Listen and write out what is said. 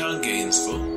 downtown Gainesville